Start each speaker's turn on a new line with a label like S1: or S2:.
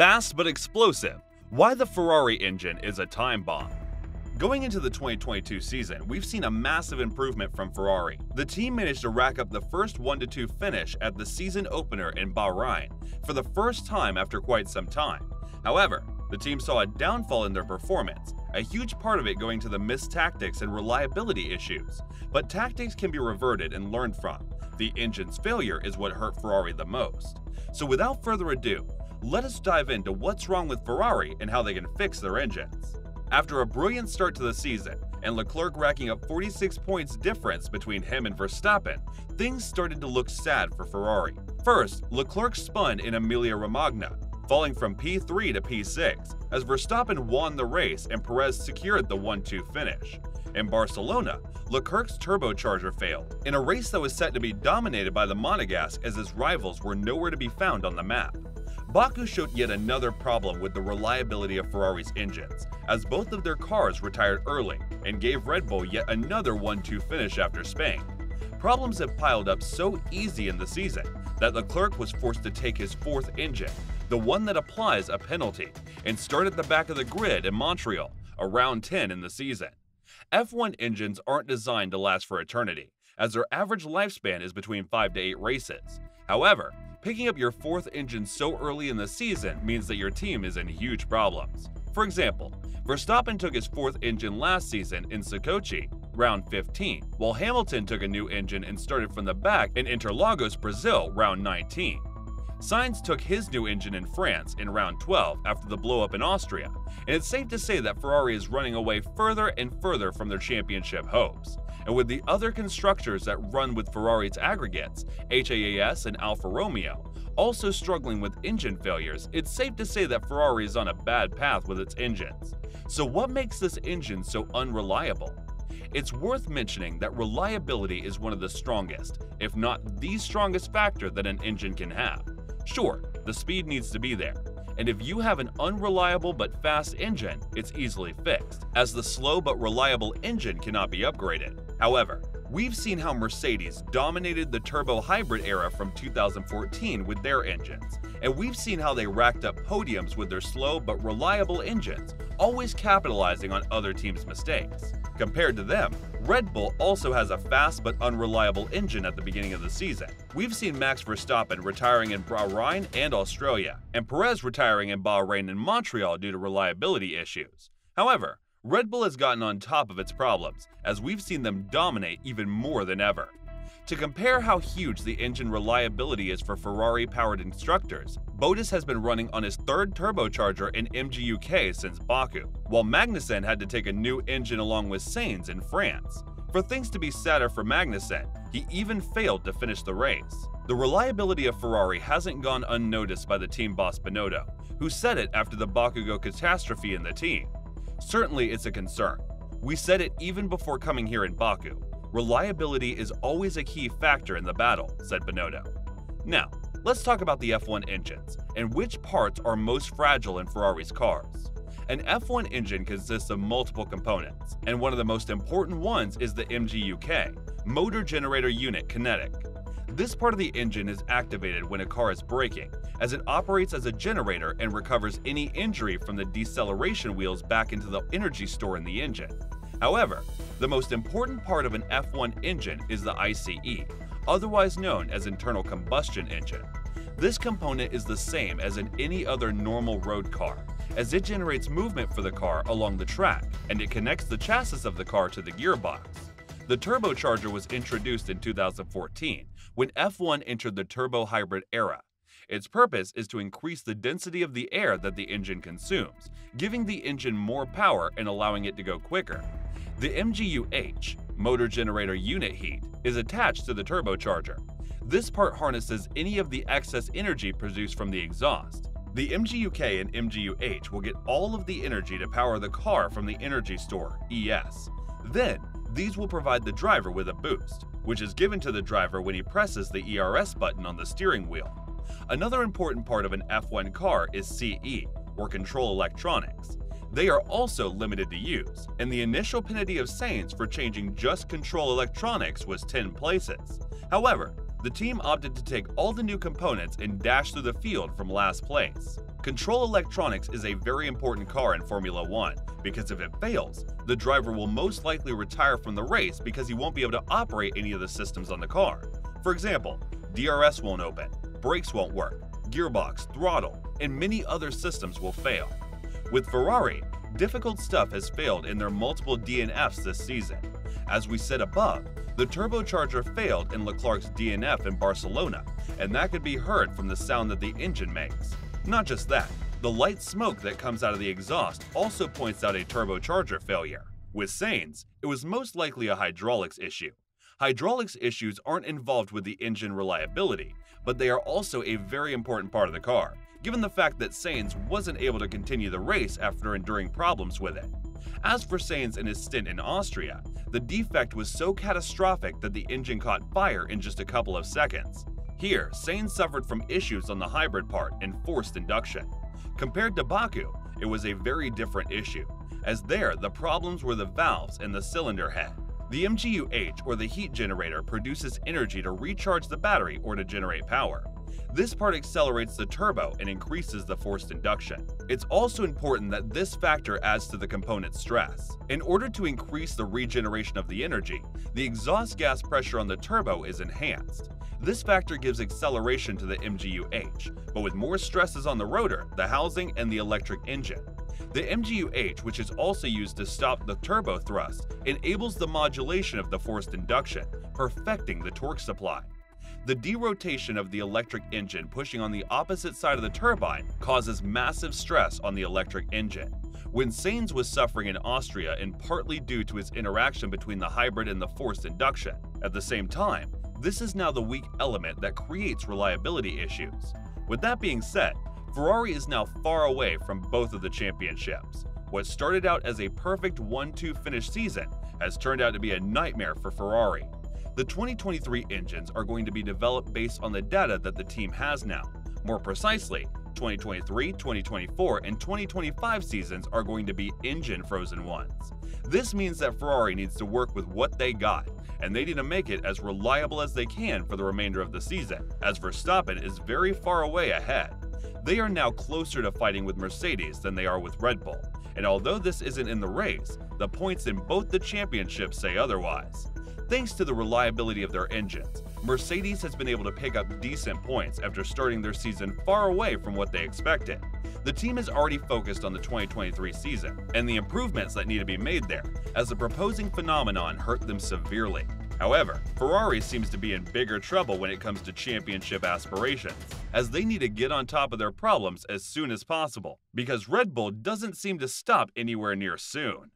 S1: Fast but explosive. Why the Ferrari engine is a time bomb. Going into the 2022 season, we've seen a massive improvement from Ferrari. The team managed to rack up the first 1-2 finish at the season opener in Bahrain for the first time after quite some time. However, the team saw a downfall in their performance, a huge part of it going to the missed tactics and reliability issues. But tactics can be reverted and learned from. The engine's failure is what hurt Ferrari the most. So without further ado, let us dive into what's wrong with Ferrari and how they can fix their engines. After a brilliant start to the season, and Leclerc racking up 46 points difference between him and Verstappen, things started to look sad for Ferrari. First, Leclerc spun in Emilia Romagna, falling from P3 to P6, as Verstappen won the race and Perez secured the 1-2 finish. In Barcelona, Leclerc's turbocharger failed, in a race that was set to be dominated by the Monegasque as his rivals were nowhere to be found on the map. Baku showed yet another problem with the reliability of Ferrari's engines, as both of their cars retired early and gave Red Bull yet another 1-2 finish after Spain. Problems have piled up so easy in the season that Leclerc was forced to take his fourth engine, the one that applies a penalty, and start at the back of the grid in Montreal, around 10 in the season. F1 engines aren't designed to last for eternity, as their average lifespan is between 5 to 8 races. However, Picking up your fourth engine so early in the season means that your team is in huge problems. For example, Verstappen took his fourth engine last season in Sochi, round 15, while Hamilton took a new engine and started from the back in Interlagos, Brazil, round 19. Sainz took his new engine in France in round 12 after the blowup in Austria, and it's safe to say that Ferrari is running away further and further from their championship hopes. And with the other constructors that run with Ferrari's aggregates, HAAS and Alfa Romeo, also struggling with engine failures, it's safe to say that Ferrari is on a bad path with its engines. So what makes this engine so unreliable? It's worth mentioning that reliability is one of the strongest, if not the strongest factor that an engine can have. Sure, the speed needs to be there, and if you have an unreliable but fast engine, it's easily fixed, as the slow but reliable engine cannot be upgraded. However, we've seen how Mercedes dominated the turbo hybrid era from 2014 with their engines, and we've seen how they racked up podiums with their slow but reliable engines, always capitalizing on other teams' mistakes. Compared to them, Red Bull also has a fast but unreliable engine at the beginning of the season. We've seen Max Verstappen retiring in Bahrain and Australia, and Perez retiring in Bahrain and Montreal due to reliability issues. However, Red Bull has gotten on top of its problems, as we've seen them dominate even more than ever. To compare how huge the engine reliability is for Ferrari-powered constructors, Bottas has been running on his third turbocharger in MGUK since Baku, while Magnussen had to take a new engine along with Sainz in France. For things to be sadder for Magnussen, he even failed to finish the race. The reliability of Ferrari hasn't gone unnoticed by the team boss Binotto, who said it after the Bakugo catastrophe in the team. Certainly it's a concern. We said it even before coming here in Baku, Reliability is always a key factor in the battle, said Binotto. Now, let's talk about the F1 engines and which parts are most fragile in Ferrari's cars. An F1 engine consists of multiple components, and one of the most important ones is the MGUK, Motor Generator Unit Kinetic. This part of the engine is activated when a car is braking, as it operates as a generator and recovers any injury from the deceleration wheels back into the energy store in the engine. However, the most important part of an F1 engine is the ICE, otherwise known as internal combustion engine. This component is the same as in any other normal road car, as it generates movement for the car along the track and it connects the chassis of the car to the gearbox. The turbocharger was introduced in 2014 when F1 entered the turbo hybrid era. Its purpose is to increase the density of the air that the engine consumes, giving the engine more power and allowing it to go quicker. The MGU-H, motor generator unit heat, is attached to the turbocharger. This part harnesses any of the excess energy produced from the exhaust. The MGU-K and MGU-H will get all of the energy to power the car from the energy store, ES. Then, these will provide the driver with a boost, which is given to the driver when he presses the ERS button on the steering wheel. Another important part of an F1 car is CE, or control electronics. They are also limited to use, and the initial penalty of Sainz for changing just control electronics was 10 places. However, the team opted to take all the new components and dash through the field from last place. Control Electronics is a very important car in Formula One because if it fails, the driver will most likely retire from the race because he won't be able to operate any of the systems on the car. For example, DRS won't open, brakes won't work, gearbox, throttle, and many other systems will fail. With Ferrari, difficult stuff has failed in their multiple DNFs this season. As we said above, the turbocharger failed in Leclerc's DNF in Barcelona, and that could be heard from the sound that the engine makes. Not just that, the light smoke that comes out of the exhaust also points out a turbocharger failure. With Sainz, it was most likely a hydraulics issue. Hydraulics issues aren't involved with the engine reliability, but they are also a very important part of the car, given the fact that Sainz wasn't able to continue the race after enduring problems with it. As for Sainz and his stint in Austria, the defect was so catastrophic that the engine caught fire in just a couple of seconds. Here, Sainz suffered from issues on the hybrid part and forced induction. Compared to Baku, it was a very different issue, as there the problems were the valves and the cylinder head. The MGU-H, or the heat generator, produces energy to recharge the battery or to generate power. This part accelerates the turbo and increases the forced induction. It's also important that this factor adds to the component's stress. In order to increase the regeneration of the energy, the exhaust gas pressure on the turbo is enhanced. This factor gives acceleration to the MGU-H, but with more stresses on the rotor, the housing, and the electric engine. The MGU-H, which is also used to stop the turbo thrust, enables the modulation of the forced induction, perfecting the torque supply. The derotation of the electric engine pushing on the opposite side of the turbine causes massive stress on the electric engine. When Sainz was suffering in Austria and partly due to his interaction between the hybrid and the forced induction, at the same time, this is now the weak element that creates reliability issues. With that being said, Ferrari is now far away from both of the championships. What started out as a perfect 1-2 finish season has turned out to be a nightmare for Ferrari. The 2023 engines are going to be developed based on the data that the team has now. More precisely, 2023, 2024, and 2025 seasons are going to be engine frozen ones. This means that Ferrari needs to work with what they got, and they need to make it as reliable as they can for the remainder of the season, as Verstappen is very far away ahead. They are now closer to fighting with Mercedes than they are with Red Bull, and although this isn't in the race, the points in both the championships say otherwise. Thanks to the reliability of their engines, Mercedes has been able to pick up decent points after starting their season far away from what they expected. The team is already focused on the 2023 season and the improvements that need to be made there, as the porpoising phenomenon hurt them severely. However, Ferrari seems to be in bigger trouble when it comes to championship aspirations, as they need to get on top of their problems as soon as possible, because Red Bull doesn't seem to stop anywhere near soon.